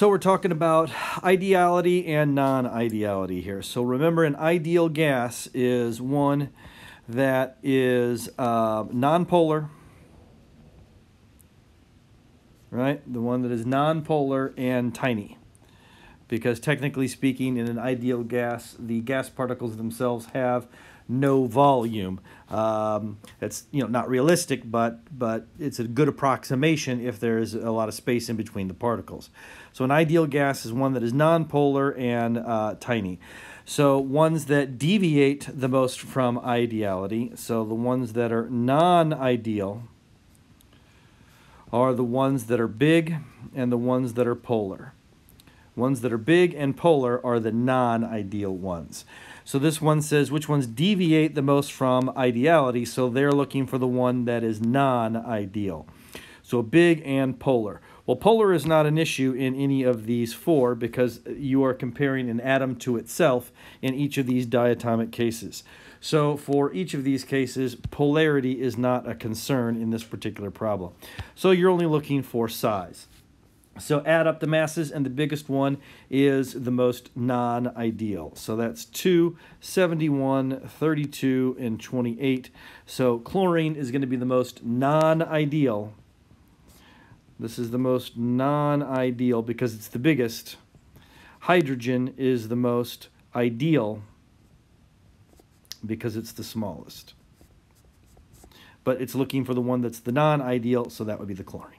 So we're talking about ideality and non-ideality here. So remember an ideal gas is one that is uh, nonpolar, right? The one that is nonpolar and tiny. Because technically speaking, in an ideal gas, the gas particles themselves have no volume. Um, that's you know not realistic, but but it's a good approximation if there is a lot of space in between the particles. So an ideal gas is one that is nonpolar and uh, tiny. So ones that deviate the most from ideality, so the ones that are non-ideal, are the ones that are big and the ones that are polar. Ones that are big and polar are the non-ideal ones. So this one says which ones deviate the most from ideality, so they're looking for the one that is non-ideal. So big and polar. Well, polar is not an issue in any of these four because you are comparing an atom to itself in each of these diatomic cases. So for each of these cases, polarity is not a concern in this particular problem. So you're only looking for size. So add up the masses, and the biggest one is the most non-ideal. So that's 2, 71, 32, and 28. So chlorine is going to be the most non-ideal. This is the most non-ideal because it's the biggest. Hydrogen is the most ideal because it's the smallest. But it's looking for the one that's the non-ideal, so that would be the chlorine.